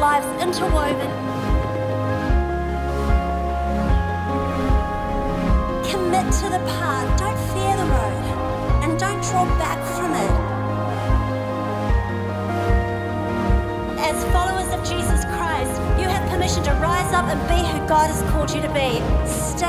Lives interwoven. Commit to the path. Don't fear the road. And don't draw back from it. As followers of Jesus Christ, you have permission to rise up and be who God has called you to be. Stay.